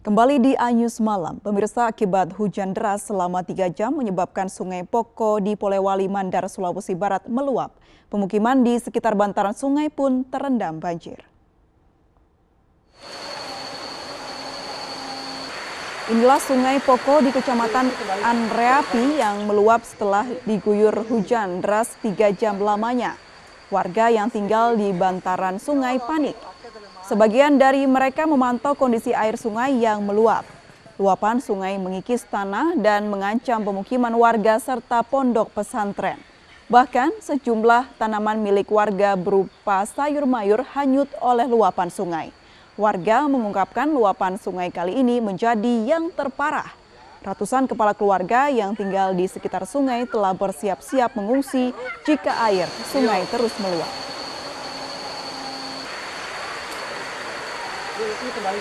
Kembali di Anyus Malam, pemirsa akibat hujan deras selama tiga jam menyebabkan sungai Poko di Polewali Mandar, Sulawesi Barat meluap. Pemukiman di sekitar bantaran sungai pun terendam banjir. Inilah sungai Poko di kecamatan Andreapi yang meluap setelah diguyur hujan deras tiga jam lamanya. Warga yang tinggal di bantaran sungai panik Sebagian dari mereka memantau kondisi air sungai yang meluap. Luapan sungai mengikis tanah dan mengancam pemukiman warga serta pondok pesantren. Bahkan sejumlah tanaman milik warga berupa sayur mayur hanyut oleh luapan sungai. Warga mengungkapkan luapan sungai kali ini menjadi yang terparah. Ratusan kepala keluarga yang tinggal di sekitar sungai telah bersiap-siap mengungsi jika air sungai terus meluap. Ini kembali